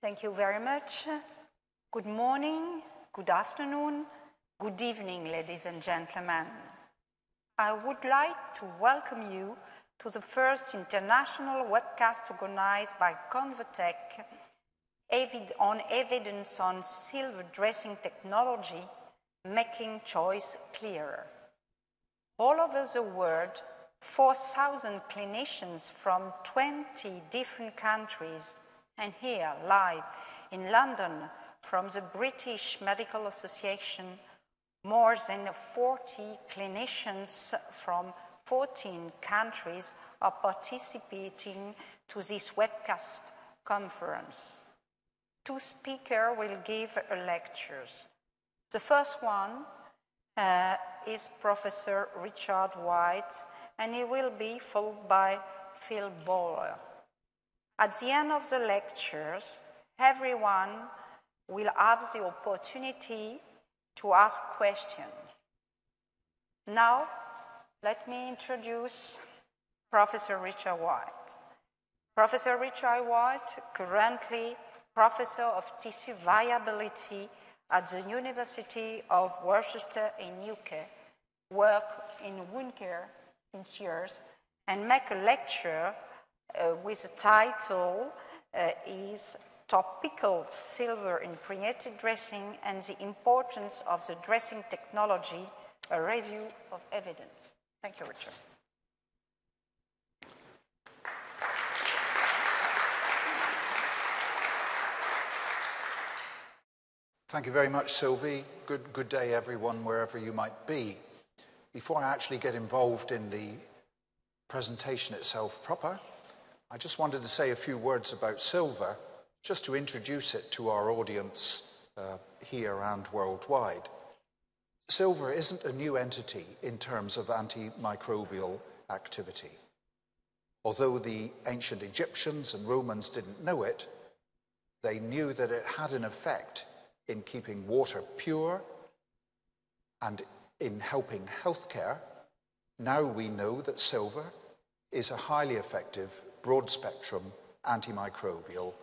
Thank you very much. Good morning, good afternoon, good evening, ladies and gentlemen. I would like to welcome you to the first international webcast organized by Convatec on evidence on silver dressing technology, making choice clearer. All over the world, 4,000 clinicians from 20 different countries, and here live in London from the British Medical Association, more than 40 clinicians from 14 countries are participating to this webcast conference. Two speakers will give lectures. The first one uh, is Professor Richard White, and he will be followed by Phil Bowler. At the end of the lectures, everyone will have the opportunity to ask questions. Now, let me introduce Professor Richard White. Professor Richard White, currently Professor of Tissue Viability at the University of Worcester in UK, work in wound care since years, and make a lecture uh, with the title uh, is Topical Silver Impregnated Dressing and the Importance of the Dressing Technology, a Review of Evidence. Thank you, Richard. Thank you very much, Sylvie. Good, good day, everyone, wherever you might be. Before I actually get involved in the presentation itself proper, I just wanted to say a few words about silver, just to introduce it to our audience uh, here and worldwide. Silver isn't a new entity in terms of antimicrobial activity. Although the ancient Egyptians and Romans didn't know it, they knew that it had an effect in keeping water pure and in helping healthcare. Now we know that silver is a highly effective, broad spectrum antimicrobial,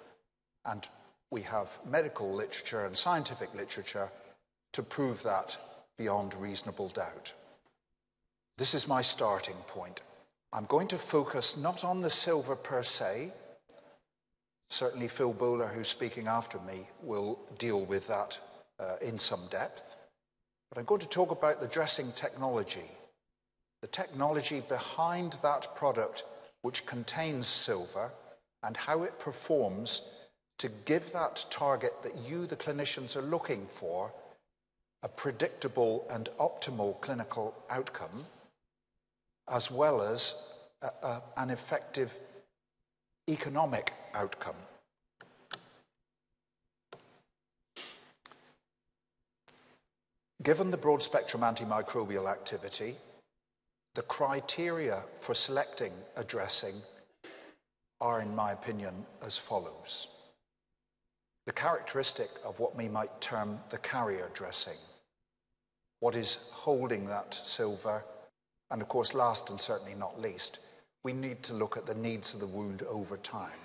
and we have medical literature and scientific literature to prove that beyond reasonable doubt. This is my starting point. I'm going to focus not on the silver per se. Certainly, Phil Bowler, who's speaking after me, will deal with that uh, in some depth. But I'm going to talk about the dressing technology, the technology behind that product which contains silver, and how it performs to give that target that you, the clinicians, are looking for a predictable and optimal clinical outcome, as well as a, a, an effective economic outcome. Given the broad spectrum antimicrobial activity, the criteria for selecting a dressing are, in my opinion, as follows. The characteristic of what we might term the carrier dressing what is holding that silver. And of course, last and certainly not least, we need to look at the needs of the wound over time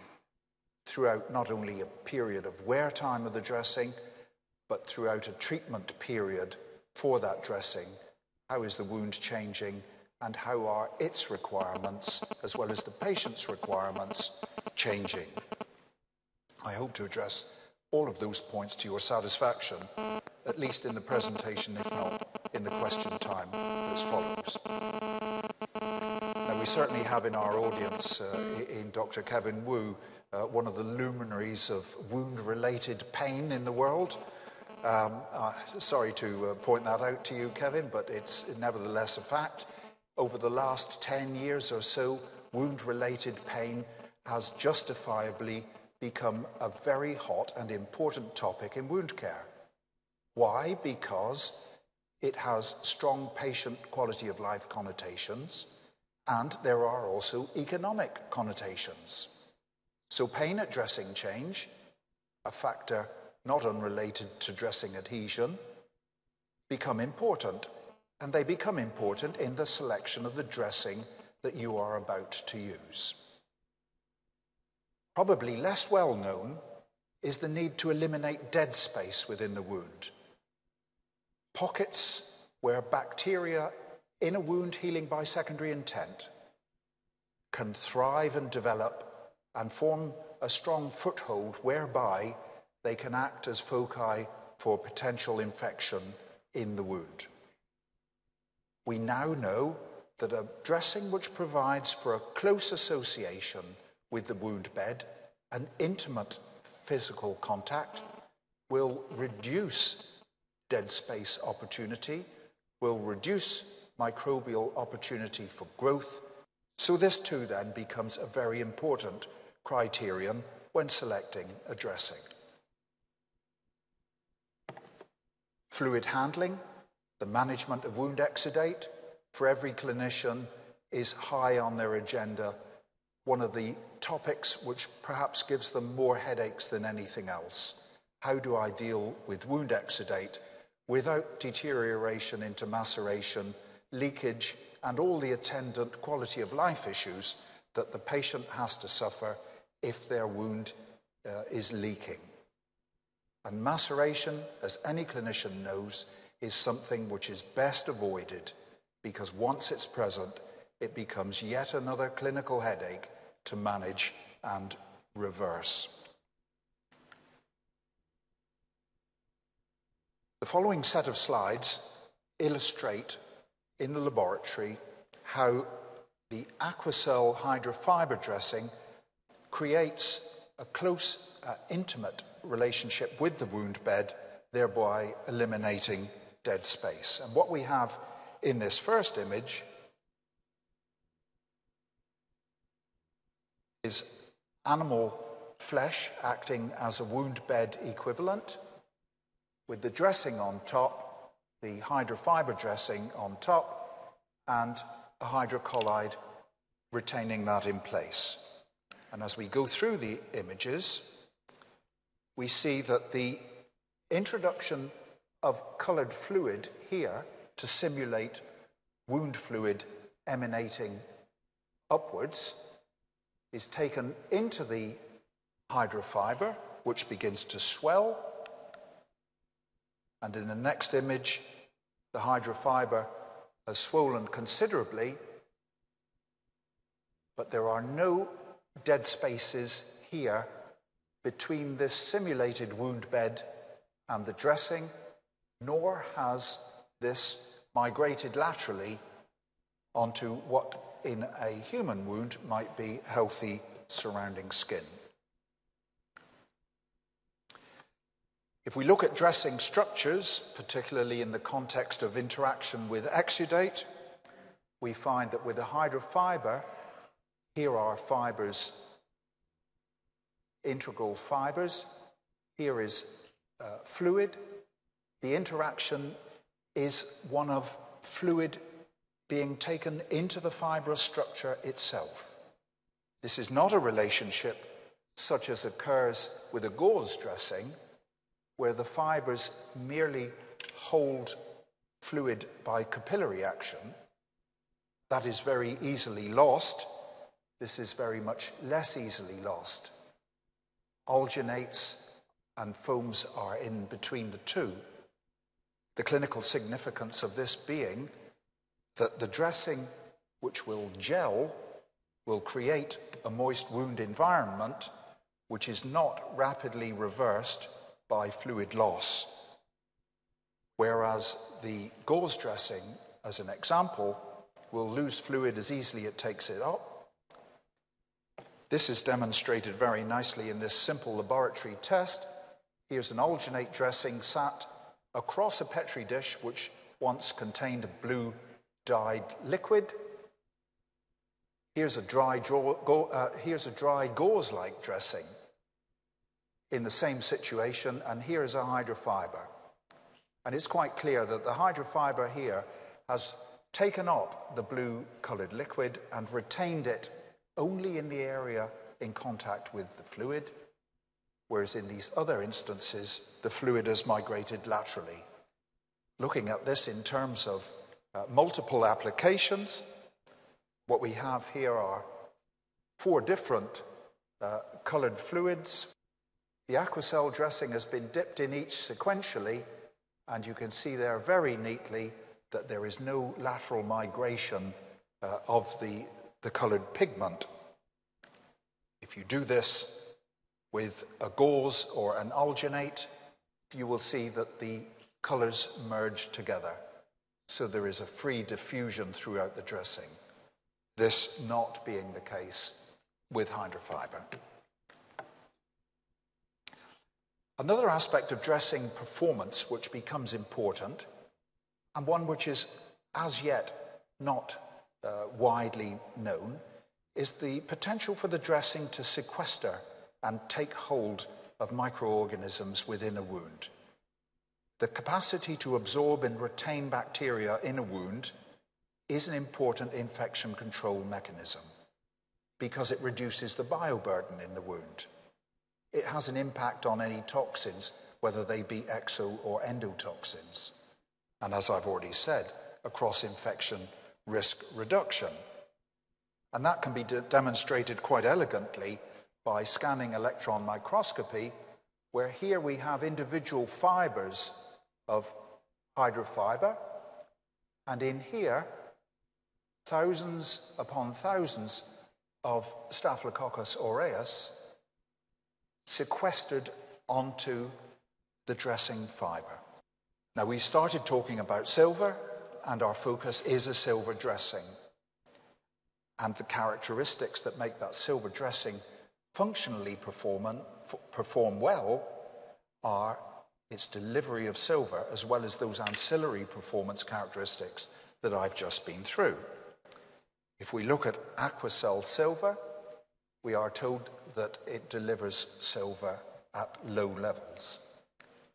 throughout not only a period of wear time of the dressing, but throughout a treatment period for that dressing. How is the wound changing and how are its requirements, as well as the patient's requirements, changing? I hope to address all of those points to your satisfaction, at least in the presentation, if not in the question time as follows. Now, we certainly have in our audience, uh, in Dr. Kevin Woo, uh, one of the luminaries of wound related pain in the world. Um, uh, sorry to uh, point that out to you, Kevin, but it's nevertheless a fact. Over the last 10 years or so, wound related pain has justifiably become a very hot and important topic in wound care. Why? Because it has strong patient quality of life connotations, and there are also economic connotations. So, pain at dressing change, a factor not unrelated to dressing adhesion, become important, and they become important in the selection of the dressing that you are about to use. Probably less well known is the need to eliminate dead space within the wound. Pockets where bacteria in a wound healing by secondary intent can thrive and develop and form a strong foothold whereby they can act as foci for potential infection in the wound. We now know that a dressing which provides for a close association with the wound bed, an intimate physical contact, will reduce dead space opportunity, will reduce microbial opportunity for growth. So, this too then becomes a very important criterion when selecting a dressing. Fluid handling, the management of wound exudate, for every clinician is high on their agenda, one of the topics which perhaps gives them more headaches than anything else. How do I deal with wound exudate without deterioration into maceration, leakage, and all the attendant quality of life issues that the patient has to suffer if their wound uh, is leaking? And maceration, as any clinician knows, is something which is best avoided because once it's present, it becomes yet another clinical headache to manage and reverse. The following set of slides illustrate in the laboratory how the Aquacel hydrofiber dressing creates a close, uh, intimate relationship with the wound bed, thereby eliminating dead space. And what we have in this first image is animal flesh acting as a wound bed equivalent, with the dressing on top, the hydrofiber dressing on top, and a hydrocolloid retaining that in place. And as we go through the images, we see that the introduction of coloured fluid here to simulate wound fluid emanating upwards is taken into the hydrofiber, which begins to swell. And in the next image, the hydrofiber has swollen considerably, but there are no dead spaces here between this simulated wound bed and the dressing, nor has this migrated laterally onto what in a human wound might be healthy surrounding skin. If we look at dressing structures, particularly in the context of interaction with exudate, we find that with a hydrofiber, here are fibers, integral fibers, here is uh, fluid. The interaction is one of fluid being taken into the fibrous structure itself. This is not a relationship such as occurs with a gauze dressing, where the fibers merely hold fluid by capillary action. That is very easily lost. This is very much less easily lost. Alginates and foams are in between the two. The clinical significance of this being that the dressing which will gel will create a moist wound environment which is not rapidly reversed by fluid loss. Whereas the gauze dressing, as an example, will lose fluid as easily as it takes it up. This is demonstrated very nicely in this simple laboratory test. Here's an alginate dressing sat across a Petri dish which once contained a blue dyed liquid. Here's a dry, draw, go, uh, here's a dry gauze like dressing in the same situation, and here is a hydrofiber. And it's quite clear that the hydrofiber here has taken up the blue colored liquid and retained it only in the area in contact with the fluid, whereas in these other instances, the fluid has migrated laterally. Looking at this in terms of uh, multiple applications, what we have here are four different uh, colored fluids. The Aquacel dressing has been dipped in each sequentially, and you can see there very neatly that there is no lateral migration uh, of the, the colored pigment. If you do this with a gauze or an alginate, you will see that the colors merge together. So there is a free diffusion throughout the dressing. This not being the case with hydrofiber. Another aspect of dressing performance which becomes important, and one which is as yet not uh, widely known, is the potential for the dressing to sequester and take hold of microorganisms within a wound. The capacity to absorb and retain bacteria in a wound is an important infection control mechanism because it reduces the bioburden in the wound. It has an impact on any toxins, whether they be exo or endotoxins. And as I've already said, across infection risk reduction. And that can be de- demonstrated quite elegantly by scanning electron microscopy, where here we have individual fibers of hydrofiber, and in here, thousands upon thousands of Staphylococcus aureus sequestered onto the dressing fiber. Now, we started talking about silver, and our focus is a silver dressing. And the characteristics that make that silver dressing functionally perform, perform well are its delivery of silver, as well as those ancillary performance characteristics that I've just been through. If we look at Aquacel silver, we are told that it delivers silver at low levels.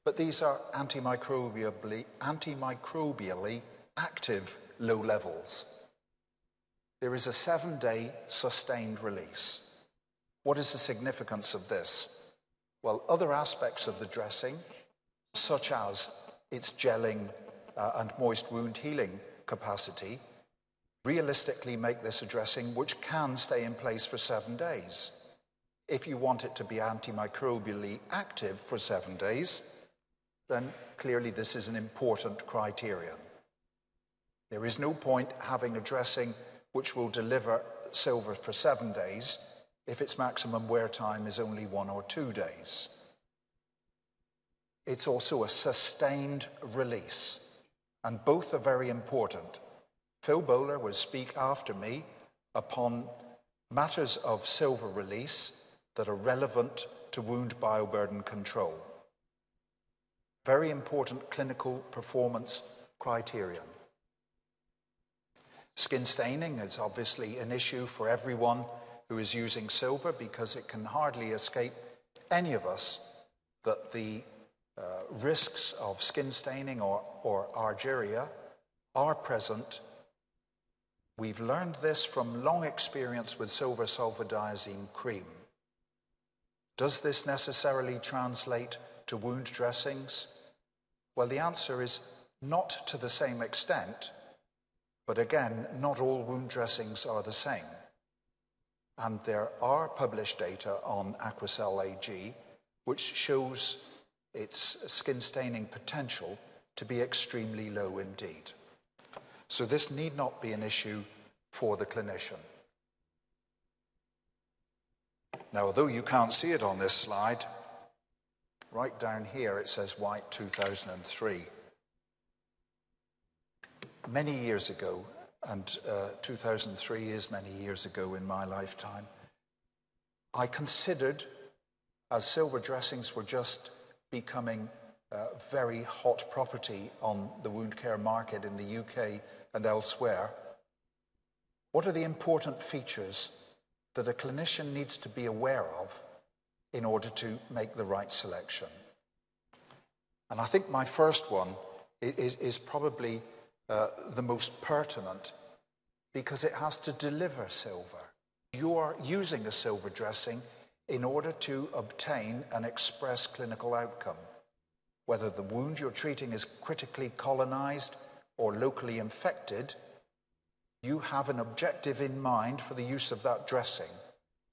But these are antimicrobially, antimicrobially active low levels. There is a seven day sustained release. What is the significance of this? Well, other aspects of the dressing, such as its gelling uh, and moist wound healing capacity, realistically make this a dressing which can stay in place for seven days. If you want it to be antimicrobially active for seven days, then clearly this is an important criterion. There is no point having a dressing which will deliver silver for seven days if its maximum wear time is only one or two days. It's also a sustained release, and both are very important. Phil Bowler will speak after me upon matters of silver release that are relevant to wound bioburden control. Very important clinical performance criterion. Skin staining is obviously an issue for everyone who is using silver because it can hardly escape any of us that the uh, risks of skin staining or, or argyria are present We've learned this from long experience with silver sulfadiazine cream. Does this necessarily translate to wound dressings? Well, the answer is not to the same extent, but again, not all wound dressings are the same. And there are published data on Aquacel AG which shows its skin staining potential to be extremely low indeed. So this need not be an issue for the clinician. Now, although you can't see it on this slide, right down here it says White 2003. Many years ago, and uh, 2003 is many years ago in my lifetime, I considered, as silver dressings were just becoming uh, very hot property on the wound care market in the UK and elsewhere. What are the important features that a clinician needs to be aware of in order to make the right selection? And I think my first one is, is probably uh, the most pertinent because it has to deliver silver. You are using a silver dressing in order to obtain an express clinical outcome. Whether the wound you're treating is critically colonized or locally infected, you have an objective in mind for the use of that dressing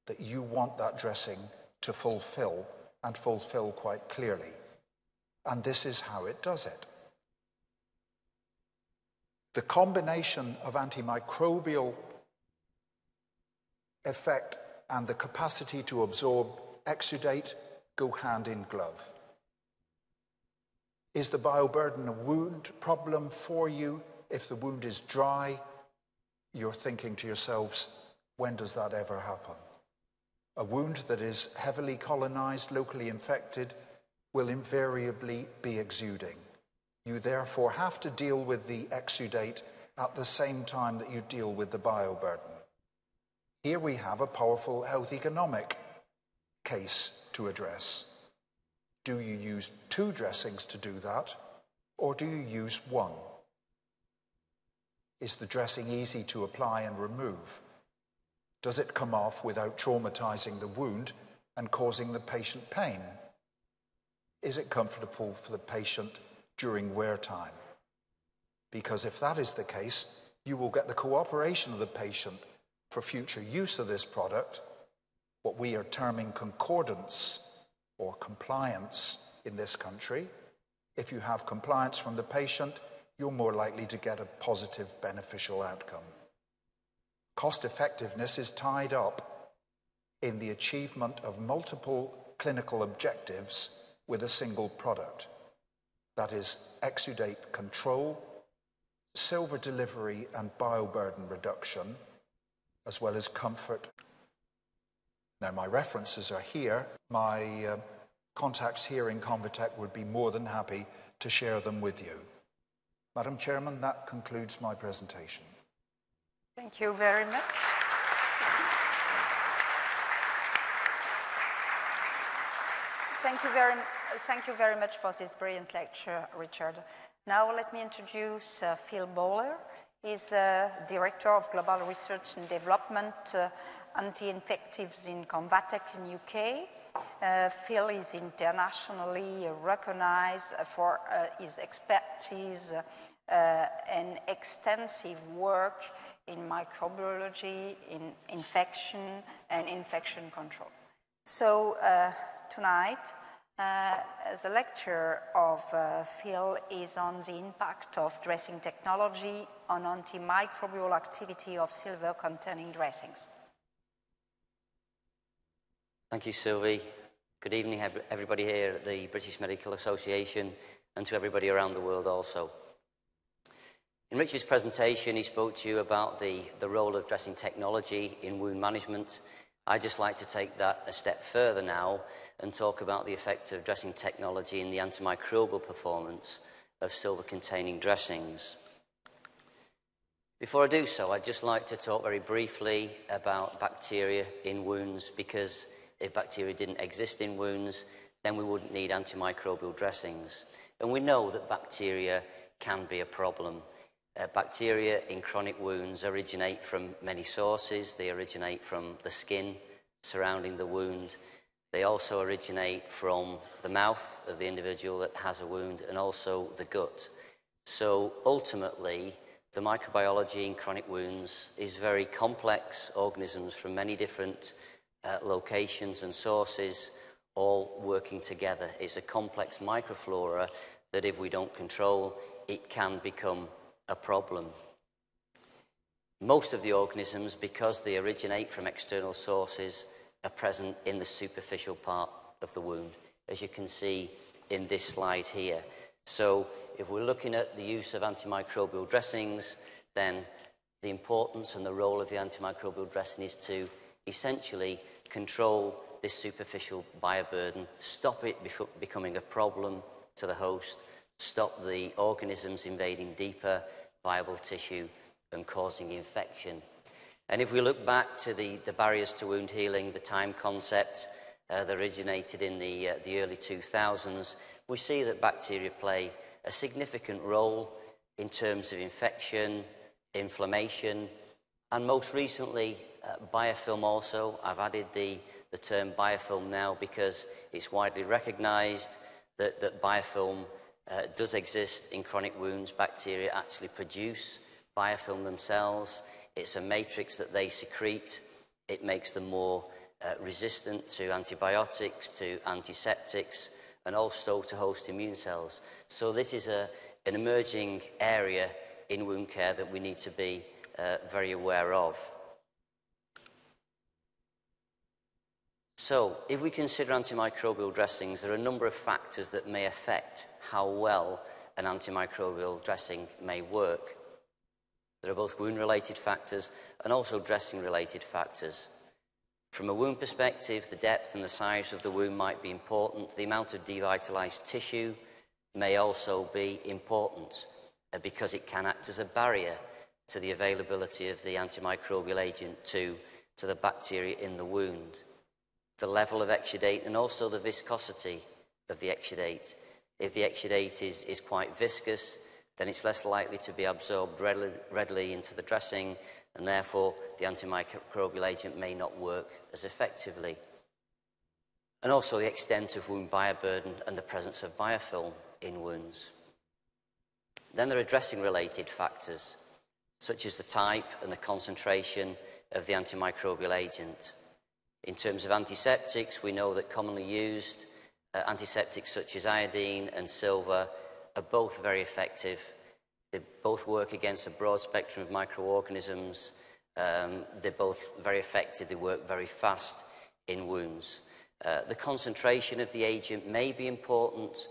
that you want that dressing to fulfill and fulfill quite clearly. And this is how it does it. The combination of antimicrobial effect and the capacity to absorb exudate go hand in glove. Is the bioburden a wound problem for you? If the wound is dry, you're thinking to yourselves, when does that ever happen? A wound that is heavily colonized, locally infected, will invariably be exuding. You therefore have to deal with the exudate at the same time that you deal with the bioburden. Here we have a powerful health economic case to address. Do you use two dressings to do that, or do you use one? Is the dressing easy to apply and remove? Does it come off without traumatizing the wound and causing the patient pain? Is it comfortable for the patient during wear time? Because if that is the case, you will get the cooperation of the patient for future use of this product, what we are terming concordance or compliance in this country. If you have compliance from the patient, you're more likely to get a positive beneficial outcome. Cost effectiveness is tied up in the achievement of multiple clinical objectives with a single product. That is exudate control, silver delivery and bioburden reduction, as well as comfort. Now, my references are here. My uh, contacts here in Convatec would be more than happy to share them with you. Madam Chairman, that concludes my presentation. Thank you very much. Thank you very, thank you very much for this brilliant lecture, Richard. Now let me introduce uh, Phil Bowler. He's uh, Director of Global Research and Development, uh, Anti-Infectives in Convatec in UK. Uh, Phil is internationally recognized for uh, his expertise uh, and extensive work in microbiology, in infection, and infection control. So uh, tonight, uh, the lecture of uh, Phil is on the impact of dressing technology on antimicrobial activity of silver-containing dressings. Thank you, Sylvie. Good evening, everybody here at the British Medical Association and to everybody around the world also. In Richard's presentation, he spoke to you about the, the role of dressing technology in wound management. I'd just like to take that a step further now and talk about the effect of dressing technology in the antimicrobial performance of silver-containing dressings. Before I do so, I'd just like to talk very briefly about bacteria in wounds because if bacteria didn't exist in wounds, then we wouldn't need antimicrobial dressings. And we know that bacteria can be a problem. Uh, bacteria in chronic wounds originate from many sources. They originate from the skin surrounding the wound. They also originate from the mouth of the individual that has a wound and also the gut. So ultimately, the microbiology in chronic wounds is very complex organisms from many different uh, locations and sources all working together. It's a complex microflora that if we don't control, it can become a problem. Most of the organisms, because they originate from external sources, are present in the superficial part of the wound, as you can see in this slide here. So if we're looking at the use of antimicrobial dressings, then the importance and the role of the antimicrobial dressing is to essentially control this superficial bioburden, stop it becoming a problem to the host, stop the organisms invading deeper viable tissue and causing infection. And if we look back to the, the barriers to wound healing, the time concept uh, that originated in the, uh, the early 2000s, we see that bacteria play a significant role in terms of infection, inflammation, and most recently, uh, biofilm also. I've added the, the term biofilm now because it's widely recognized that, that biofilm uh, does exist in chronic wounds. Bacteria actually produce biofilm themselves. It's a matrix that they secrete. It makes them more uh, resistant to antibiotics, to antiseptics, and also to host immune cells. So this is a, an emerging area in wound care that we need to be uh, very aware of. So, if we consider antimicrobial dressings, there are a number of factors that may affect how well an antimicrobial dressing may work. There are both wound related factors and also dressing related factors. From a wound perspective, the depth and the size of the wound might be important. The amount of devitalized tissue may also be important uh, because it can act as a barrier to the availability of the antimicrobial agent to, to the bacteria in the wound. The level of exudate and also the viscosity of the exudate. If the exudate is, is quite viscous, then it's less likely to be absorbed readily, readily into the dressing and therefore the antimicrobial agent may not work as effectively. And also the extent of wound bioburden and the presence of biofilm in wounds. Then there are dressing related factors, such as the type and the concentration of the antimicrobial agent. In terms of antiseptics, we know that commonly used uh, antiseptics such as iodine and silver are both very effective they both work against a broad spectrum of microorganisms. Um, they're both very effective. They work very fast in wounds. Uh, the concentration of the agent may be important,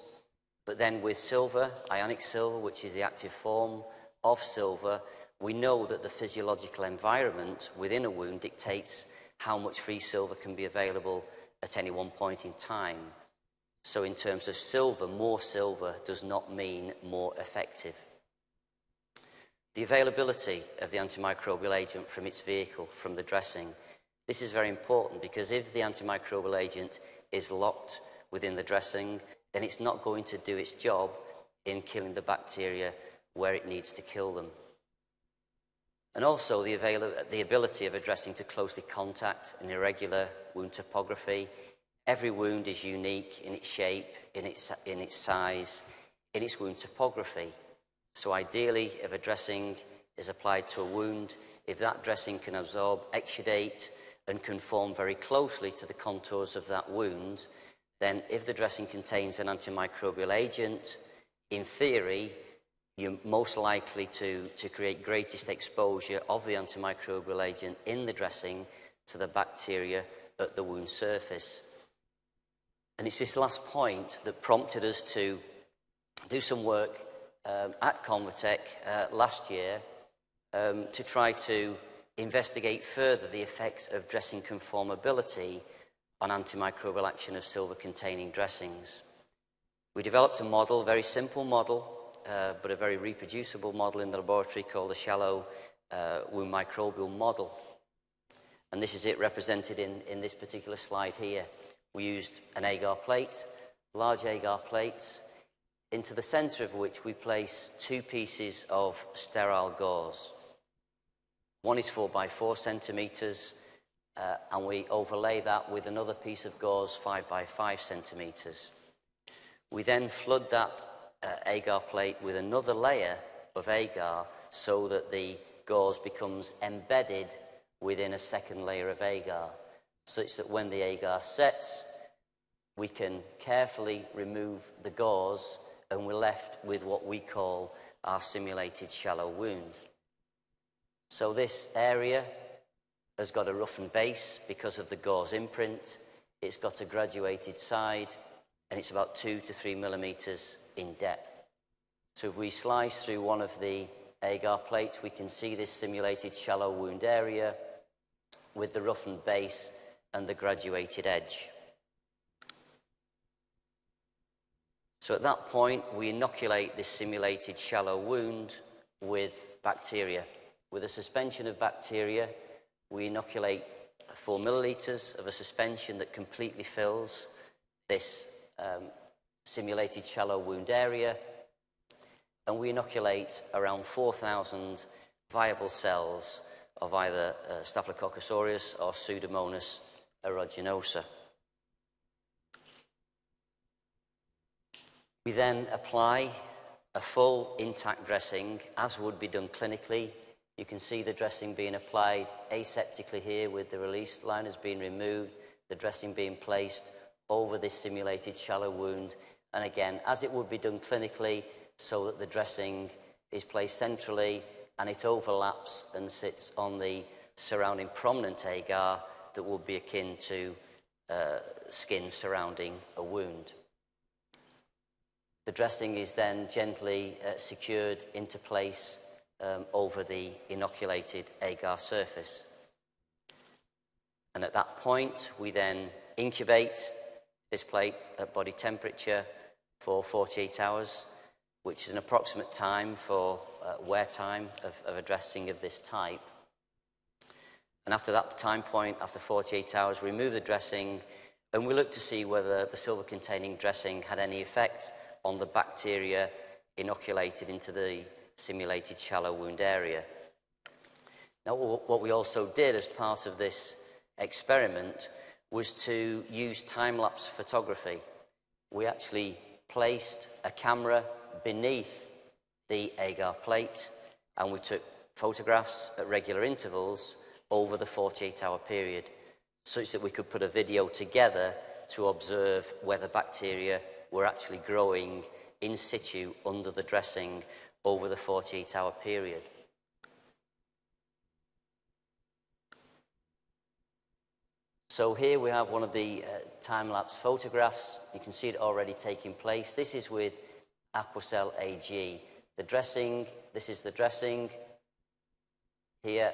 but then with silver, ionic silver, which is the active form of silver, we know that the physiological environment within a wound dictates how much free silver can be available at any one point in time. So, in terms of silver, more silver does not mean more effective. The availability of the antimicrobial agent from its vehicle, from the dressing, this is very important because if the antimicrobial agent is locked within the dressing, then it's not going to do its job in killing the bacteria where it needs to kill them. And also the, the ability of addressing to closely contact an irregular wound topography. Every wound is unique in its shape, in its, in its size, in its wound topography. So ideally, if a dressing is applied to a wound, if that dressing can absorb exudate and conform very closely to the contours of that wound, then if the dressing contains an antimicrobial agent, in theory, you're most likely to, to create greatest exposure of the antimicrobial agent in the dressing to the bacteria at the wound surface. And it's this last point that prompted us to do some work um, at Convatec uh, last year um, to try to investigate further the effect of dressing conformability on antimicrobial action of silver-containing dressings. We developed a model, a very simple model, uh, but a very reproducible model in the laboratory called the shallow uh, wound microbial model. And this is it represented in, in this particular slide here. We used an agar plate, large agar plates, into the centre of which we place two pieces of sterile gauze. One is four by four centimetres, uh, and we overlay that with another piece of gauze five by five centimetres. We then flood that uh, agar plate with another layer of agar so that the gauze becomes embedded within a second layer of agar, such that when the agar sets, we can carefully remove the gauze and we're left with what we call our simulated shallow wound. So this area has got a roughened base because of the gauze imprint. It's got a graduated side and it's about two to three millimeters in depth. So if we slice through one of the agar plates, we can see this simulated shallow wound area with the roughened base and the graduated edge. So at that point, we inoculate this simulated shallow wound with bacteria. With a suspension of bacteria, we inoculate four millilitres of a suspension that completely fills this um, simulated shallow wound area, and we inoculate around 4,000 viable cells of either uh, Staphylococcus aureus or Pseudomonas aeruginosa. We then apply a full intact dressing, as would be done clinically. You can see the dressing being applied aseptically here with the release liners being removed, the dressing being placed over this simulated shallow wound. And again, as it would be done clinically, so that the dressing is placed centrally and it overlaps and sits on the surrounding prominent agar that would be akin to uh, skin surrounding a wound. The dressing is then gently uh, secured into place um, over the inoculated agar surface. And at that point, we then incubate this plate at body temperature for 48 hours, which is an approximate time for uh, wear time of, of a dressing of this type. And after that time point, after 48 hours, remove the dressing and we look to see whether the silver containing dressing had any effect on the bacteria inoculated into the simulated shallow wound area. Now, what we also did as part of this experiment was to use time lapse photography. We actually placed a camera beneath the agar plate and we took photographs at regular intervals over the 48 hour period such that we could put a video together to observe whether bacteria were actually growing in situ under the dressing over the 48 hour period. So here we have one of the uh, time-lapse photographs. You can see it already taking place. This is with Aquacel AG. The dressing, this is the dressing here.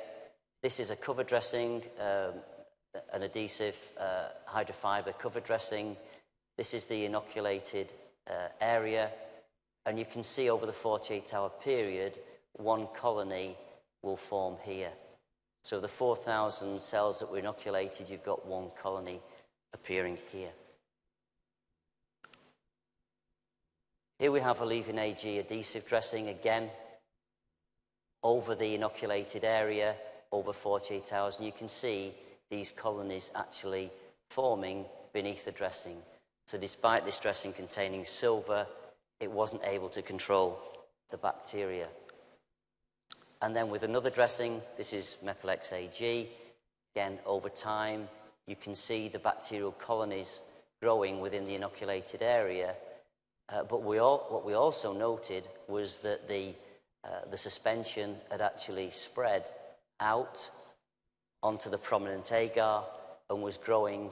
This is a cover dressing, um, an adhesive uh, hydrofiber cover dressing. This is the inoculated uh, area. And you can see over the 48 hour period, one colony will form here. So the 4,000 cells that were inoculated, you've got one colony appearing here. Here we have a Allevyn AG adhesive dressing again over the inoculated area over 48 hours, and you can see these colonies actually forming beneath the dressing. So despite this dressing containing silver, it wasn't able to control the bacteria. And then with another dressing, this is Mepilex AG, again, over time, you can see the bacterial colonies growing within the inoculated area. Uh, but we all, what we also noted was that the, uh, the suspension had actually spread out onto the prominent agar and was growing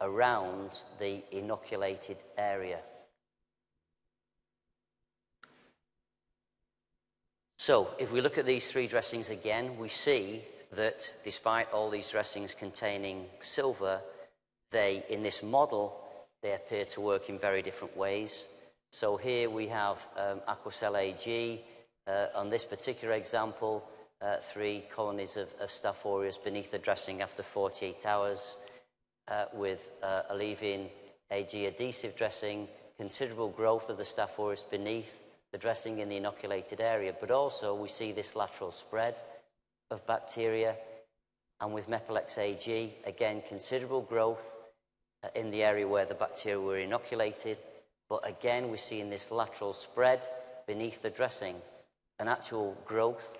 around the inoculated area. So, if we look at these three dressings again, we see that despite all these dressings containing silver, they, in this model, they appear to work in very different ways. So here we have um, Aquacel AG. Uh, on this particular example, uh, three colonies of, of Staph aureus beneath the dressing after 48 hours uh, with uh, Allevyn AG adhesive dressing, considerable growth of the Staph aureus beneath the dressing in the inoculated area, but also we see this lateral spread of bacteria. And with Mepilex AG, again, considerable growth uh, in the area where the bacteria were inoculated, but again, we're seeing this lateral spread beneath the dressing, an actual growth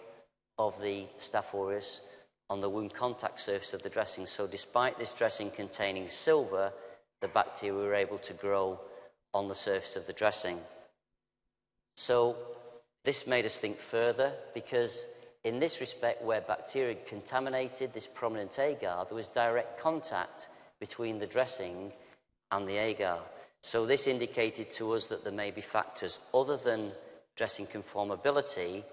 of the Staph aureus on the wound contact surface of the dressing. So despite this dressing containing silver, the bacteria were able to grow on the surface of the dressing. So this made us think further because in this respect where bacteria contaminated this prominent agar, there was direct contact between the dressing and the agar. So this indicated to us that there may be factors other than dressing conformability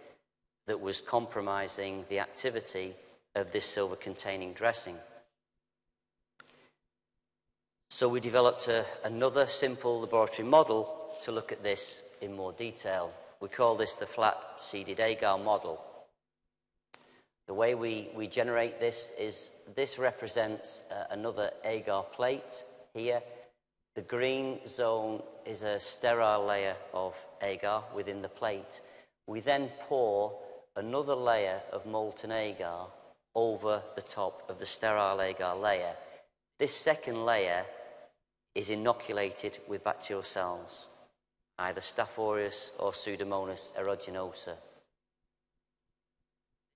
that was compromising the activity of this silver containing dressing. So we developed a, another simple laboratory model to look at this in more detail. We call this the flat seeded agar model. The way we, we generate this is this represents uh, another agar plate here. The green zone is a sterile layer of agar within the plate. We then pour another layer of molten agar over the top of the sterile agar layer. This second layer is inoculated with bacterial cells, either Staph aureus or Pseudomonas aeruginosa.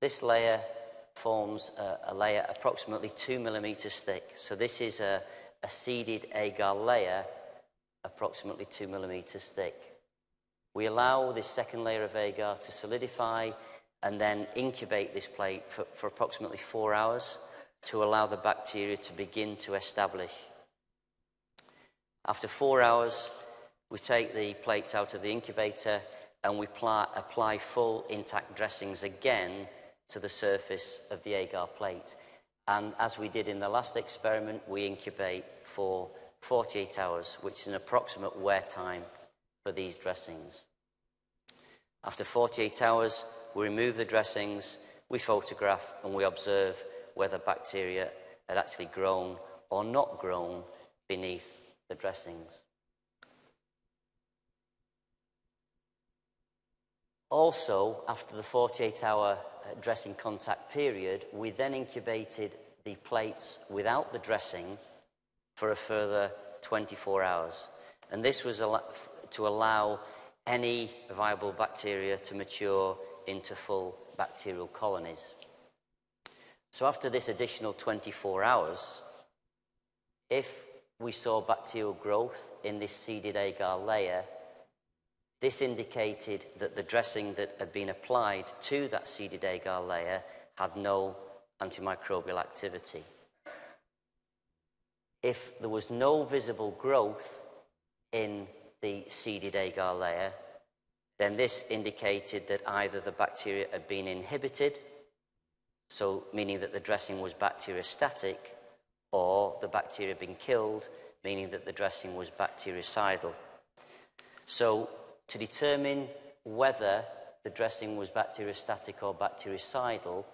This layer forms a, a layer approximately two millimeters thick. So this is a, a seeded agar layer approximately two millimeters thick. We allow this second layer of agar to solidify and then incubate this plate for, for approximately four hours to allow the bacteria to begin to establish. After four hours, we take the plates out of the incubator and we apply, full intact dressings again to the surface of the agar plate. And as we did in the last experiment, we incubate for 48 hours, which is an approximate wear time for these dressings. After 48 hours, we remove the dressings, we photograph, and we observe whether bacteria had actually grown or not grown beneath the dressings. Also, after the 48 hour uh, dressing contact period, we then incubated the plates without the dressing for a further 24 hours. And this was to allow any viable bacteria to mature into full bacterial colonies. So, after this additional 24 hours, if we saw bacterial growth in this seeded agar layer, this indicated that the dressing that had been applied to that seeded agar layer had no antimicrobial activity. If there was no visible growth in the seeded agar layer, then this indicated that either the bacteria had been inhibited, so meaning that the dressing was bacteriostatic, or the bacteria had been killed, meaning that the dressing was bactericidal. So to determine whether the dressing was bacteriostatic or bactericidal,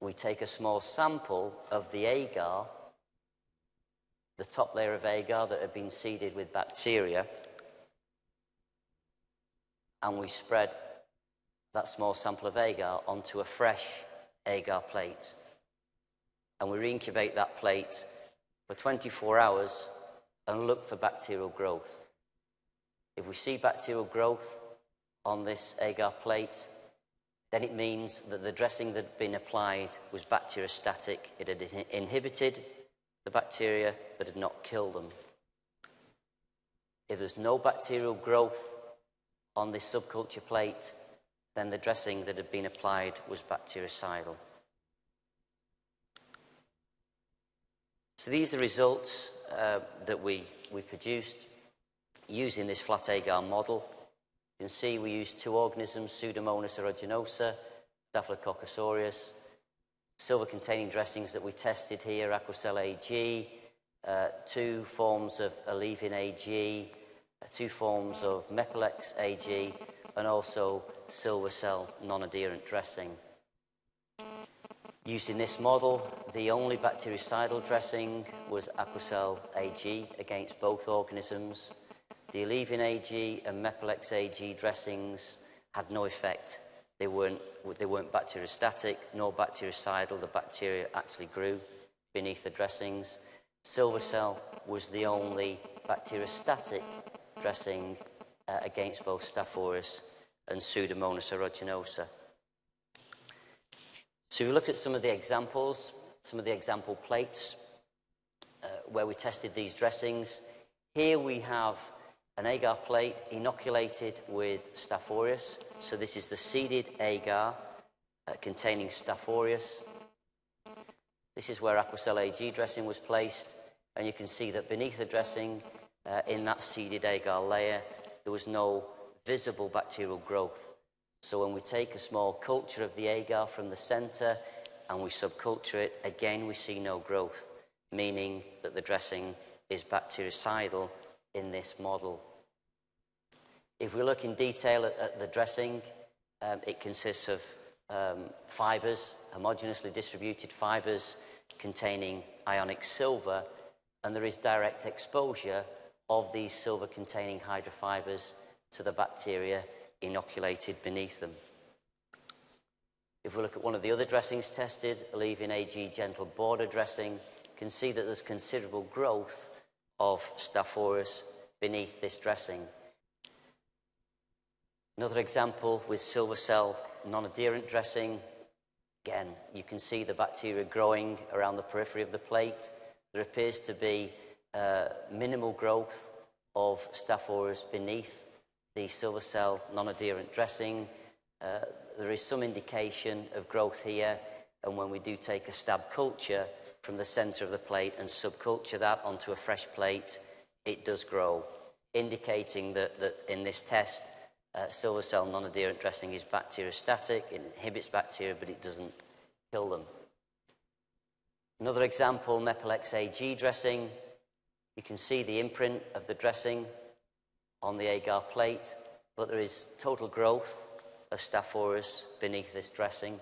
we take a small sample of the agar, the top layer of agar that had been seeded with bacteria, and we spread that small sample of agar onto a fresh agar plate. And we reincubate that plate for 24 hours and look for bacterial growth. If we see bacterial growth on this agar plate, then it means that the dressing that had been applied was bacteriostatic. It had inhibited the bacteria but had not killed them. If there's no bacterial growth on this subculture plate, then the dressing that had been applied was bactericidal. So these are results uh, that we, we produced using this flat agar model. You can see we used two organisms, Pseudomonas aeruginosa, Staphylococcus aureus, silver-containing dressings that we tested here, Aquacel AG, uh, two forms of Allevyn AG, uh, two forms of Mepilex AG, and also Silvercel non-adherent dressing. Using this model, the only bactericidal dressing was Aquacel AG against both organisms. The Allevyn AG and Mepilex AG dressings had no effect. They weren't, they weren't bacteriostatic nor bactericidal. The bacteria actually grew beneath the dressings. Silvercel was the only bacteriostatic dressing uh, against both Staph aureus and Pseudomonas aeruginosa. So if you look at some of the examples, some of the example plates uh, where we tested these dressings, here we have an agar plate inoculated with Staph aureus. So this is the seeded agar uh, containing Staph aureus. This is where Aquacel AG dressing was placed, and you can see that beneath the dressing, uh, in that seeded agar layer, there was no visible bacterial growth. So when we take a small culture of the agar from the center and we subculture it, again we see no growth, meaning that the dressing is bactericidal in this model. If we look in detail at, at the dressing, um, it consists of um, fibers, homogeneously distributed fibers containing ionic silver, and there is direct exposure of these silver containing hydrofibers to the bacteria inoculated beneath them. If we look at one of the other dressings tested, Allevyn AG gentle border dressing, you can see that there's considerable growth of Staph aureus beneath this dressing. Another example with Silvercel non-adherent dressing. Again, you can see the bacteria growing around the periphery of the plate. There appears to be uh, minimal growth of Staph aureus beneath the Silvercel non-adherent dressing. Uh, there is some indication of growth here, and when we do take a stab culture from the center of the plate and subculture that onto a fresh plate, it does grow, indicating that, that in this test, uh, Silvercel non-adherent dressing is bacteriostatic, it inhibits bacteria, but it doesn't kill them. Another example, Mepilex AG dressing. You can see the imprint of the dressing on the agar plate, but there is total growth of Staph aureus beneath this dressing.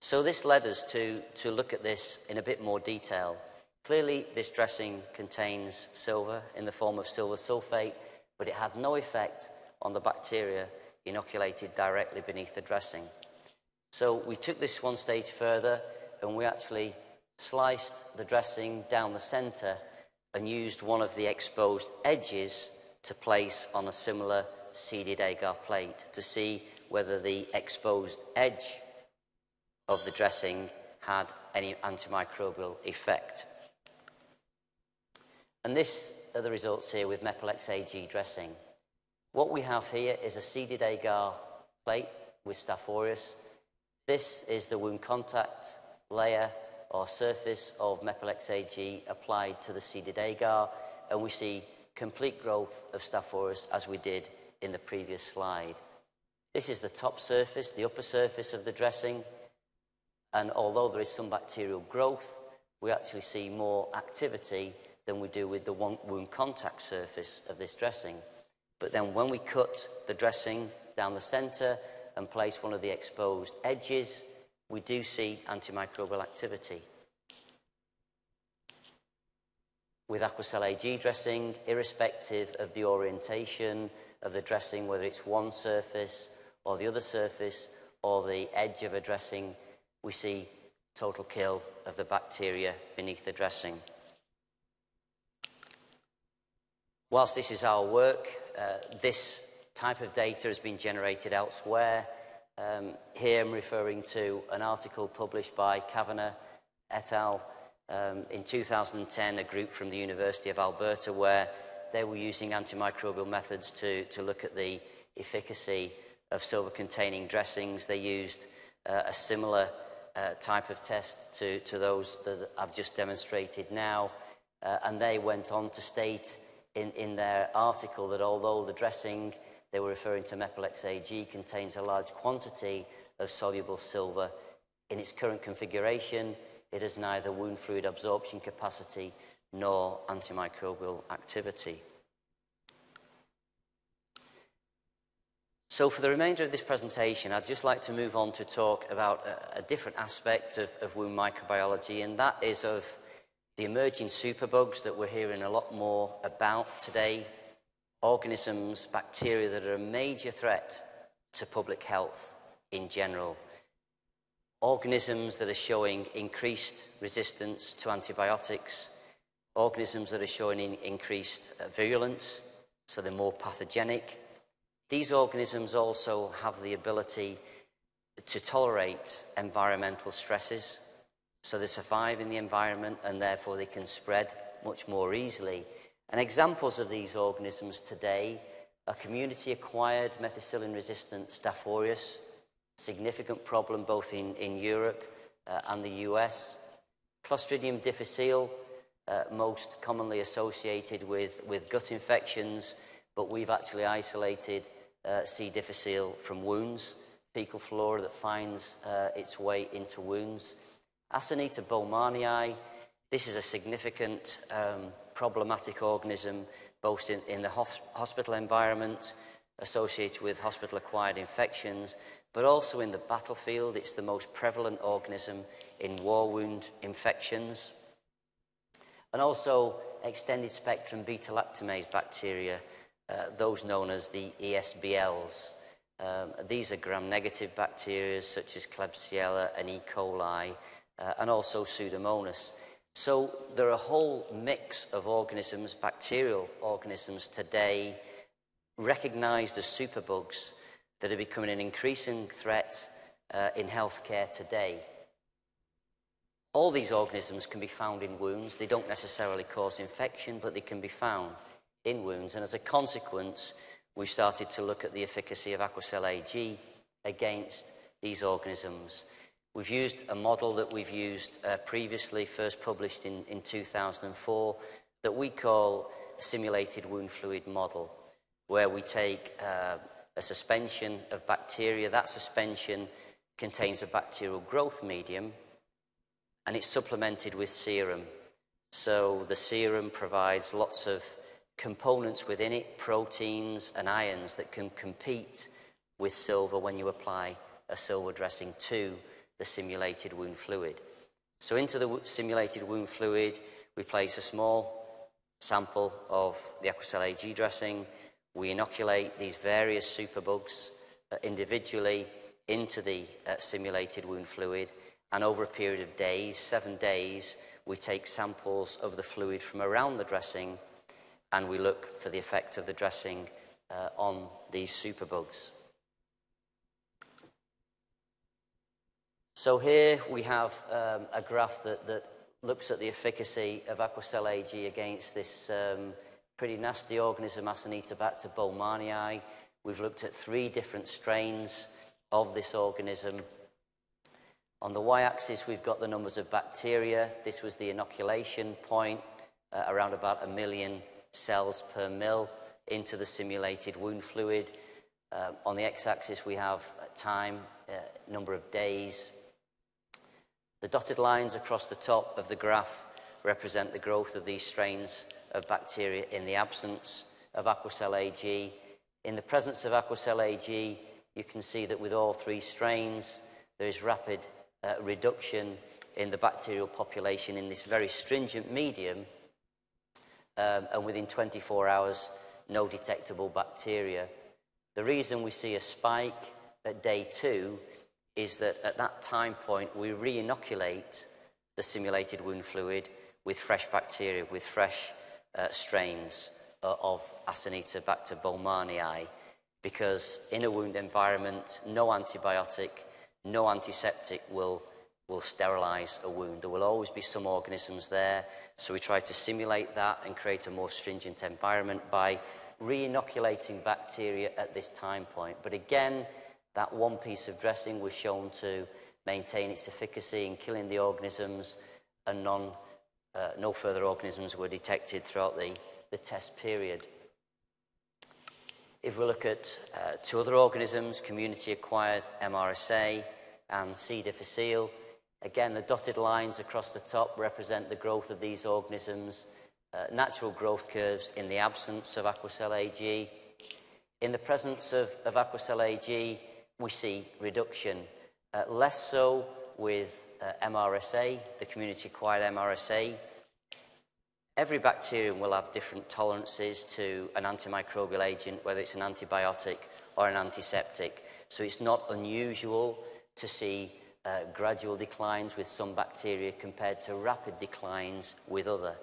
So this led us to, to look at this in a bit more detail. Clearly, this dressing contains silver in the form of silver sulfate, but it had no effect on the bacteria inoculated directly beneath the dressing. So we took this one stage further and we actually sliced the dressing down the centre and used one of the exposed edges to place on a similar seeded agar plate to see whether the exposed edge of the dressing had any antimicrobial effect. And this are the results here with Mepilex AG dressing. What we have here is a seeded agar plate with Staph aureus. This is the wound contact layer or surface of Mepilex AG applied to the seeded agar, and we see complete growth of Staph aureus as we did in the previous slide. This is the top surface, the upper surface of the dressing, and although there is some bacterial growth, we actually see more activity than we do with the wound contact surface of this dressing. But then when we cut the dressing down the centre and place one of the exposed edges, we do see antimicrobial activity. With Aquacel AG dressing, irrespective of the orientation of the dressing, whether it's one surface or the other surface or the edge of a dressing, we see total kill of the bacteria beneath the dressing. Whilst this is our work, uh, this type of data has been generated elsewhere. Um, here I'm referring to an article published by Kavanagh et al. Um, in 2010, a group from the University of Alberta, where they were using antimicrobial methods to, to look at the efficacy of silver containing dressings. They used uh, a similar uh, type of test to, to those that I've just demonstrated now, uh, and they went on to state in, in their article that although the dressing they were referring to Mepilex AG contains a large quantity of soluble silver. In its current configuration, it has neither wound fluid absorption capacity nor antimicrobial activity. So for the remainder of this presentation, I'd just like to move on to talk about a, a different aspect of, of wound microbiology, and that is of the emerging superbugs that we're hearing a lot more about today, organisms, bacteria that are a major threat to public health in general. Organisms that are showing increased resistance to antibiotics, organisms that are showing increased uh, virulence, so they're more pathogenic. These organisms also have the ability to tolerate environmental stresses, so they survive in the environment and therefore they can spread much more easily. And examples of these organisms today are community acquired methicillin resistant Staph aureus, significant problem both in, in Europe uh, and the US. Clostridium difficile, uh, most commonly associated with, with gut infections, but we've actually isolated uh, C. difficile from wounds, fecal flora that finds uh, its way into wounds. Acinetobacter baumannii, this is a significant um, problematic organism both in, in the hos hospital environment associated with hospital-acquired infections, but also in the battlefield. It's the most prevalent organism in war wound infections. And also extended spectrum beta-lactamase bacteria, uh, those known as the ESBLs. Um, these are gram-negative bacteria such as Klebsiella and E. coli, uh, and also Pseudomonas. So there are a whole mix of organisms, bacterial organisms today, recognised as superbugs that are becoming an increasing threat uh, in healthcare today. All these organisms can be found in wounds. They don't necessarily cause infection, but they can be found in wounds. And as a consequence, we've started to look at the efficacy of Aquacel AG against these organisms. We've used a model that we've used uh, previously, first published in, in 2004, that we call a simulated wound fluid model, where we take uh, a suspension of bacteria. That suspension contains a bacterial growth medium, and it's supplemented with serum. So the serum provides lots of components within it, proteins and ions that can compete with silver when you apply a silver dressing to the simulated wound fluid. So into the simulated wound fluid, we place a small sample of the Aquacel AG dressing. We inoculate these various superbugs uh, individually into the uh, simulated wound fluid. And over a period of days, seven days, we take samples of the fluid from around the dressing and we look for the effect of the dressing uh, on these superbugs. So here we have um, a graph that, that looks at the efficacy of Aquacel AG against this um, pretty nasty organism, Acinetobacter baumannii. We've looked at three different strains of this organism. On the y-axis, we've got the numbers of bacteria. This was the inoculation point, uh, around about a million cells per mil into the simulated wound fluid. Uh, on the x-axis, we have time, uh, number of days, the dotted lines across the top of the graph represent the growth of these strains of bacteria in the absence of Aquacel AG. In the presence of Aquacel AG, you can see that with all three strains, there is rapid uh, reduction in the bacterial population in this very stringent medium, um, and within 24 hours, no detectable bacteria. The reason we see a spike at day two is that at that time point we re-inoculate the simulated wound fluid with fresh bacteria, with fresh uh, strains uh, of Acinetobacter baumannii, because in a wound environment, no antibiotic, no antiseptic will, will sterilize a wound. There will always be some organisms there, so we try to simulate that and create a more stringent environment by re-inoculating bacteria at this time point. But again, that one piece of dressing was shown to maintain its efficacy in killing the organisms, and none, uh, no further organisms were detected throughout the, the test period. If we look at uh, two other organisms, community-acquired MRSA and C. difficile, again, the dotted lines across the top represent the growth of these organisms, uh, natural growth curves in the absence of Aquacel AG. In the presence of, of Aquacel AG, we see reduction. Uh, less so with uh, MRSA, the community-acquired MRSA. Every bacterium will have different tolerances to an antimicrobial agent, whether it's an antibiotic or an antiseptic. So it's not unusual to see uh, gradual declines with some bacteria compared to rapid declines with other.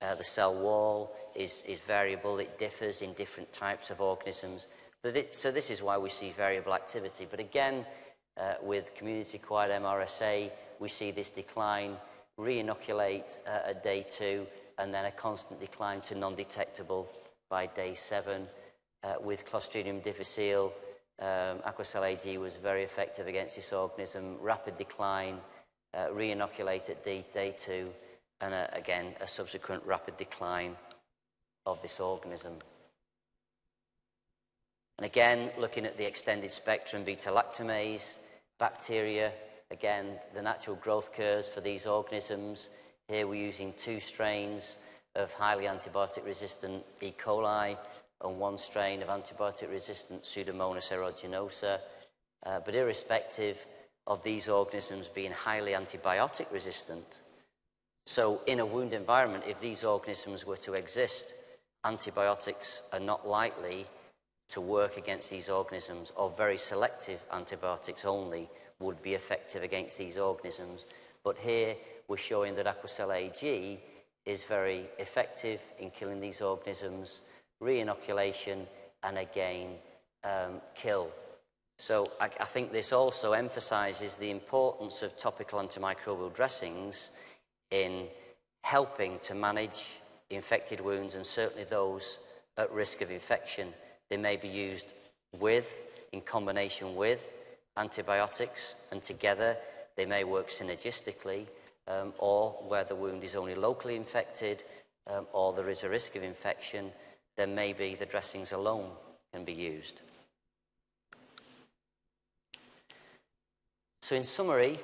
Uh, the cell wall is, is variable, it differs in different types of organisms. So this is why we see variable activity. But again, uh, with community-acquired MRSA, we see this decline, re-inoculate uh, at day two, and then a constant decline to non-detectable by day seven. Uh, with Clostridium difficile, um, Aquacel AG was very effective against this organism, rapid decline, uh, re-inoculate at day, day two, and uh, again, a subsequent rapid decline of this organism. And again, looking at the extended spectrum beta lactamase, bacteria, again, the natural growth curves for these organisms. Here we're using two strains of highly antibiotic resistant E. coli and one strain of antibiotic resistant Pseudomonas aeruginosa. Uh, but irrespective of these organisms being highly antibiotic resistant, so in a wound environment, if these organisms were to exist, antibiotics are not likely to work against these organisms, or very selective antibiotics only would be effective against these organisms. But here we're showing that Aquacel AG is very effective in killing these organisms, re-inoculation, and again um, kill. So I, I think this also emphasises the importance of topical antimicrobial dressings in helping to manage infected wounds and certainly those at risk of infection. They may be used with, in combination with, antibiotics, and together they may work synergistically, um, or where the wound is only locally infected um, or there is a risk of infection, then maybe the dressings alone can be used. So, in summary,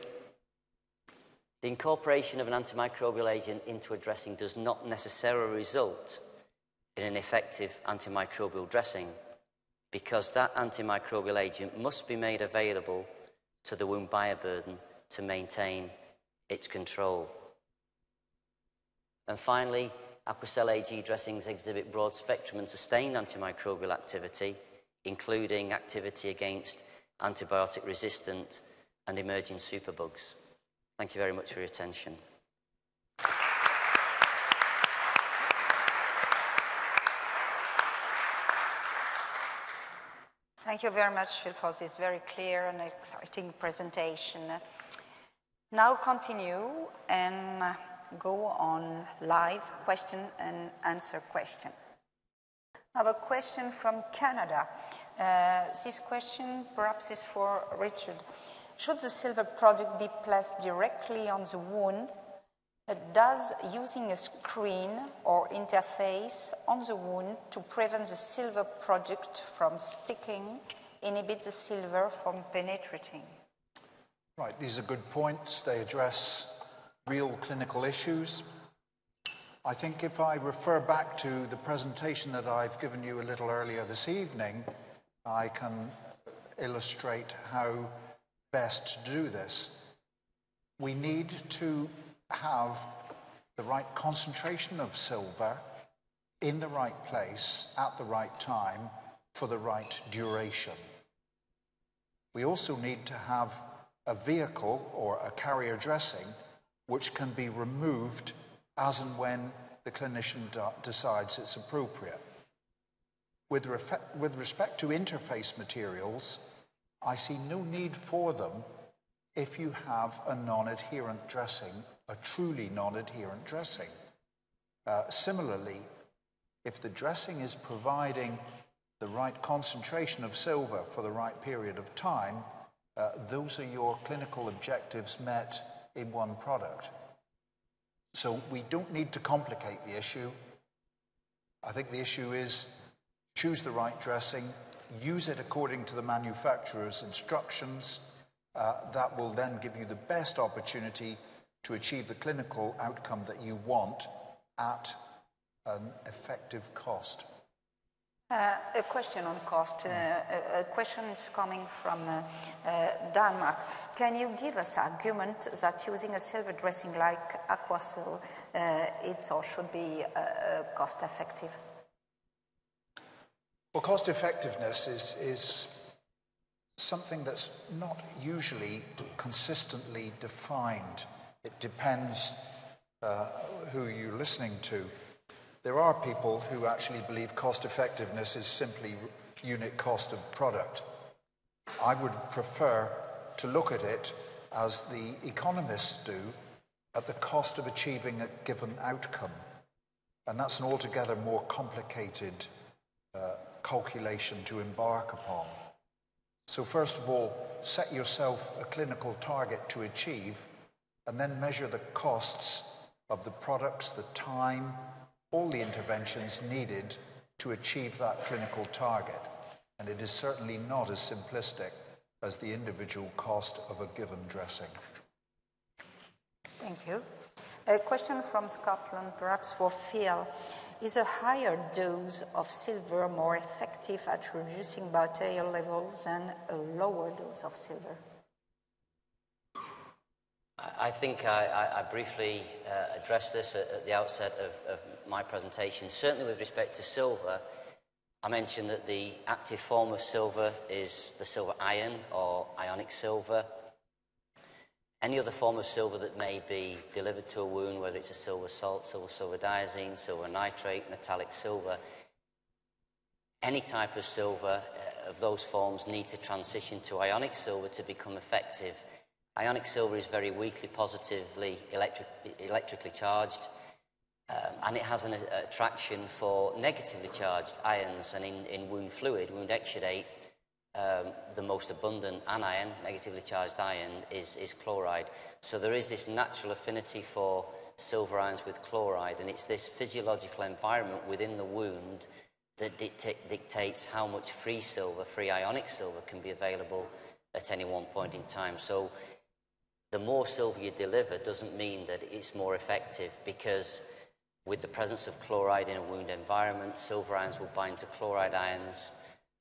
the incorporation of an antimicrobial agent into a dressing does not necessarily result in an effective antimicrobial dressing because that antimicrobial agent must be made available to the wound bioburden to maintain its control. And finally, Aquacel AG dressings exhibit broad spectrum and sustained antimicrobial activity, including activity against antibiotic resistant and emerging superbugs. Thank you very much for your attention. Thank you very much, Phil, for this very clear and exciting presentation. Now continue and go on live question and answer question. I have a question from Canada. Uh, this question perhaps is for Richard. Should the silver product be placed directly on the wound? Does using a screen or interface on the wound to prevent the silver product from sticking inhibit the silver from penetrating? Right, these are good points. They address real clinical issues. I think if I refer back to the presentation that I've given you a little earlier this evening, I can illustrate how best to do this. We need to have the right concentration of silver in the right place at the right time for the right duration. We also need to have a vehicle or a carrier dressing which can be removed as and when the clinician decides it's appropriate. With, with respect to interface materials, I see no need for them if you have a non-adherent dressing, a truly non-adherent dressing. Uh, similarly, if the dressing is providing the right concentration of silver for the right period of time, uh, those are your clinical objectives met in one product. So we don't need to complicate the issue. I think the issue is choose the right dressing, use it according to the manufacturer's instructions. Uh, that will then give you the best opportunity to achieve the clinical outcome that you want at an effective cost. Uh, a question on cost. Uh, a, a, question is coming from uh, uh, Denmark. Can you give us argument that using a silver dressing like Aquacel uh, it or should be uh, cost effective? Well, cost effectiveness is, is something that's not usually consistently defined. It depends uh, who you're listening to. There are people who actually believe cost effectiveness is simply unit cost of product. I would prefer to look at it as the economists do at the cost of achieving a given outcome. And that's an altogether more complicated uh, calculation to embark upon. So, first of all, set yourself a clinical target to achieve, and then measure the costs of the products, the time, all the interventions needed to achieve that clinical target. And it is certainly not as simplistic as the individual cost of a given dressing. Thank you. A question from Scotland, perhaps for Phil. Is a higher dose of silver more effective at reducing bacterial levels than a lower dose of silver? I think I, I briefly uh, addressed this at, at the outset of, of, my presentation. Certainly with respect to silver, I mentioned that the active form of silver is the silver ion or ionic silver. Any other form of silver that may be delivered to a wound, whether it's a silver salt, silver sulfadiazine, silver nitrate, metallic silver, any type of silver uh, of those forms need to transition to ionic silver to become effective. Ionic silver is very weakly positively electric, electrically charged, um, and it has an attraction for negatively charged ions. And in, in wound fluid, wound exudate, um, the most abundant anion, negatively charged ion, is, is chloride. So there is this natural affinity for silver ions with chloride, and it's this physiological environment within the wound that dicta dictates how much free silver, free ionic silver, can be available at any one point in time. So the more silver you deliver doesn't mean that it's more effective because with the presence of chloride in a wound environment, silver ions will bind to chloride ions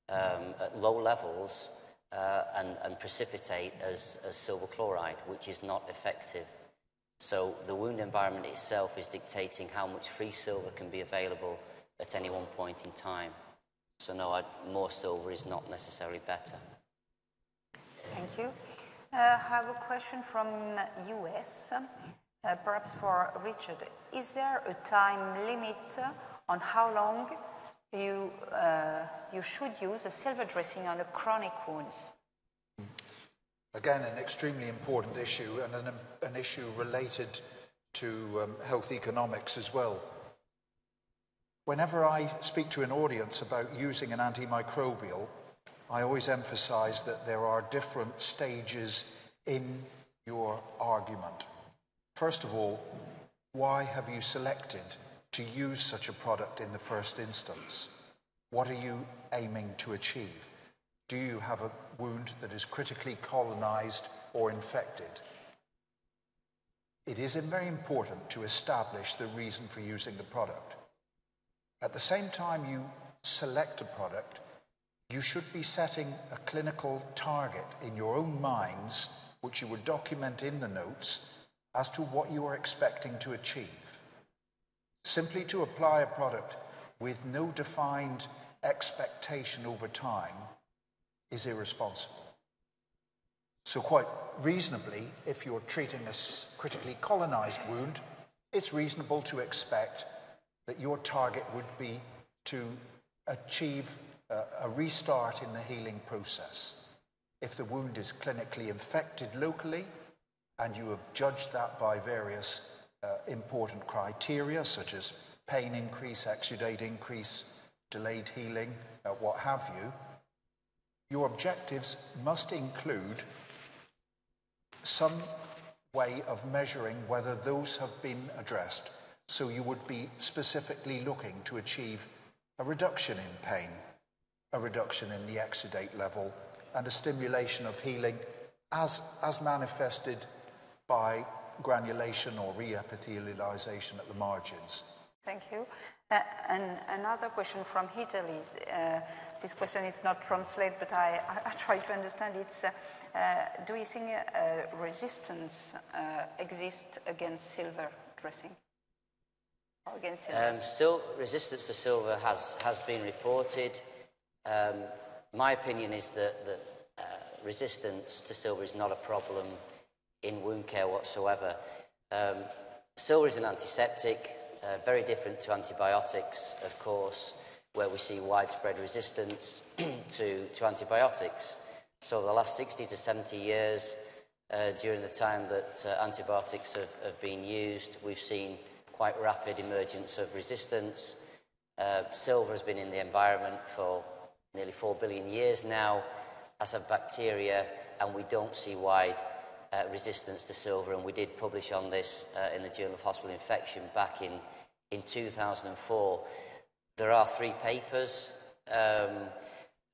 um, at low levels uh, and, and, precipitate as, as silver chloride, which is not effective. So the wound environment itself is dictating how much free silver can be available at any one point in time. So no, I'd, more silver is not necessarily better. Thank you. Uh, I have a question from US, uh, perhaps for Richard. Is there a time limit on how long you, uh, you should use a silver dressing on the chronic wounds? Again, an extremely important issue and an, an issue related to um, health economics as well. Whenever I speak to an audience about using an antimicrobial, I always emphasize that there are different stages in your argument. First of all, why have you selected to use such a product in the first instance? What are you aiming to achieve? Do you have a wound that is critically colonized or infected? It is very important to establish the reason for using the product. At the same time you select a product, you should be setting a clinical target in your own minds, which you would document in the notes, as to what you are expecting to achieve. Simply to apply a product with no defined expectation over time is irresponsible. So, quite reasonably, if you're treating a critically colonized wound, it's reasonable to expect that your target would be to achieve a, restart in the healing process. If the wound is clinically infected locally, and you have judged that by various uh, important criteria such as pain increase, exudate increase, delayed healing, uh, what have you, your objectives must include some way of measuring whether those have been addressed. So you would be specifically looking to achieve a reduction in pain, a reduction in the exudate level, and a stimulation of healing as, as manifested by granulation or reepithelialization at the margins. Thank you. Uh, and another question from Italy. Is, uh, this question is not translated, but I, I, I try to understand. It's uh, uh do you think uh, resistance uh, exists against silver dressing? Or against silver? Um, still, resistance to silver has, has been reported. Um, my opinion is that, that resistance to silver is not a problem in wound care whatsoever. Um, silver is an antiseptic, uh, very different to antibiotics, of course, where we see widespread resistance to, to antibiotics. So, the last 60 to 70 years, uh, during the time that uh, antibiotics have, have, been used, we've seen quite rapid emergence of resistance. Uh, silver has been in the environment for nearly 4 billion years now as a bacteria and we don't see wide uh, resistance to silver and we did publish on this uh, in the Journal of Hospital Infection back in, in 2004. There are three papers um,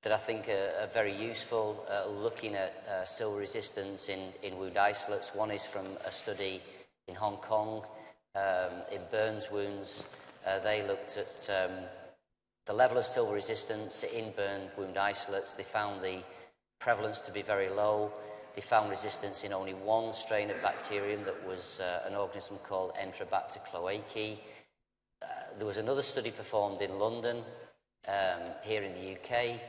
that I think are, are very useful uh, looking at uh, silver resistance in, in wound isolates. One is from a study in Hong Kong um, in burns wounds. Uh, they looked at um, the level of silver resistance in burn wound isolates. They found the prevalence to be very low. They found resistance in only one strain of bacterium that was uh, an organism called Enterobacter cloacae. Uh, there was another study performed in London, um, here in the UK,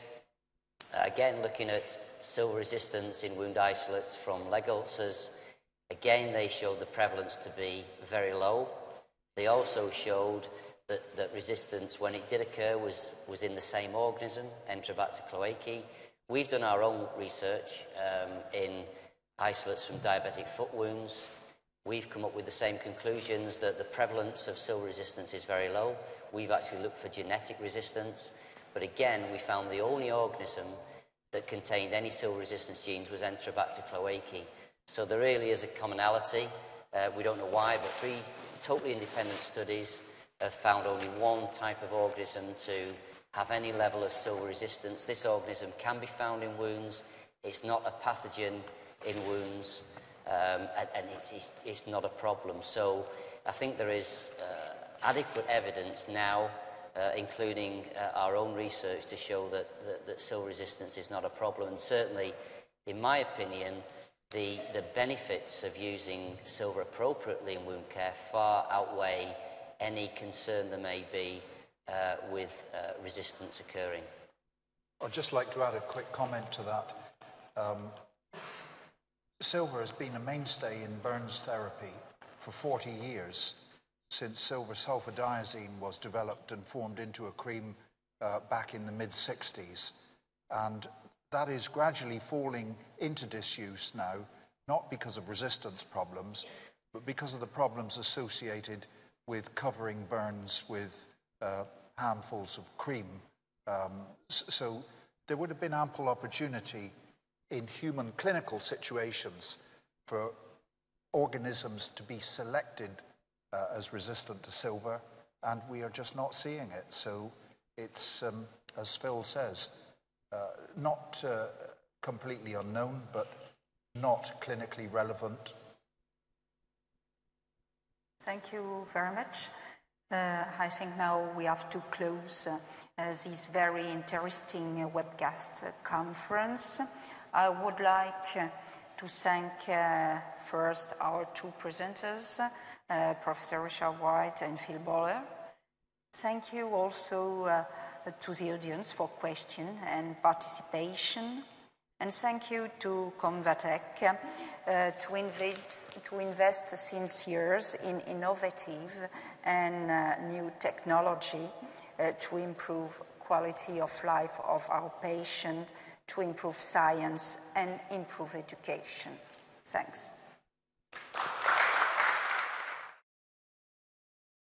again looking at silver resistance in wound isolates from leg ulcers. Again, they showed the prevalence to be very low. They also showed that, that resistance, when it did occur, was, was in the same organism, Enterobacter cloacae. We've done our own research um, in isolates from diabetic foot wounds. We've come up with the same conclusions that the prevalence of silver resistance is very low. We've actually looked for genetic resistance. But again, we found the only organism that contained any silver resistance genes was Enterobacter cloacae. So there really is a commonality. Uh, we don't know why, but three totally independent studies have found only one type of organism to have any level of silver resistance. This organism can be found in wounds. It's not a pathogen in wounds, um, and, and it's, it's, it's, not a problem. So I think there is uh, adequate evidence now, uh, including uh, our own research, to show that, that, that silver resistance is not a problem. And certainly, in my opinion, the, the benefits of using silver appropriately in wound care far outweigh any concern there may be uh, with uh, resistance occurring. I'd just like to add a quick comment to that. Um, silver has been a mainstay in burns therapy for 40 years since silver sulfadiazine was developed and formed into a cream uh, back in the mid 60s. And that is gradually falling into disuse now, not because of resistance problems, but because of the problems associated with covering burns with uh, handfuls of cream. Um, so there would have been ample opportunity in human clinical situations for organisms to be selected uh, as resistant to silver, and we are just not seeing it. So it's, um, as Phil says, uh, not uh, completely unknown, but not clinically relevant. Thank you very much. Uh, I think now we have to close uh, this very interesting uh, webcast conference. I would like to thank first our two presenters, Professor Richard White and Phil Bowler. Thank you also to the audience for question and participation. And thank you to Convatec uh, to, invest, to invest since years in innovative and uh, new technology uh, to improve quality of life of our patients, to improve science and improve education. Thanks.